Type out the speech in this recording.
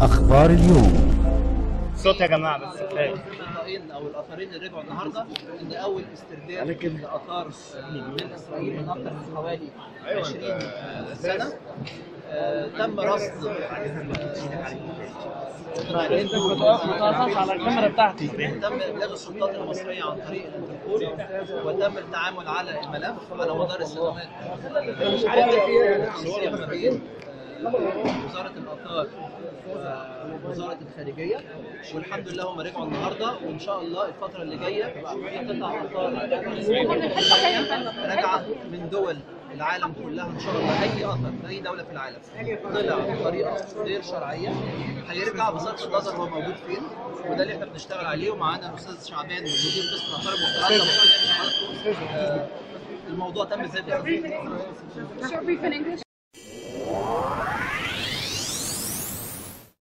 أخبار اليوم. صوت يا جماعة بس. كفايه اللقاءين أو الاثارين اللي رجعوا النهارده إن أول استرداد لاثار من إسرائيل من أكثر من حوالي 20 سنة آه، تم رصد على الكاميرا بتاعتي تم إبلاغ السلطات المصرية عن طريق الانتربول وتم التعامل على الملف على مدار السنوات ما بين آه، وزارة الاثار ووزاره الخارجية. والحمد لله هم رجعوا النهارده وإن شاء الله الفترة اللي جاية تبقى في قطع اثار راجعة من دول العالم كلها إن شاء الله. أي اثر في أي دولة في العالم طلع بطريقة غير شرعية هيرجع بصرف النظر هو موجود فين وده اللي إحنا بنشتغل عليه. ومعانا الأستاذ شعبان مدير قسم الاثار المختلطه الموضوع تم إزاي